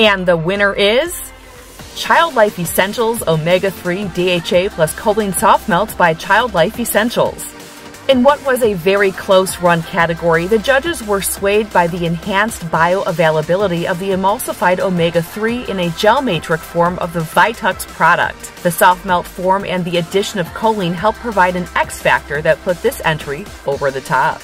And the winner is Child Life Essentials Omega 3 DHA plus Choline Soft Melts by Child Life Essentials. In what was a very close run category, the judges were swayed by the enhanced bioavailability of the emulsified omega 3 in a gel matrix form of the Vitux product. The soft melt form and the addition of choline helped provide an X factor that put this entry over the top.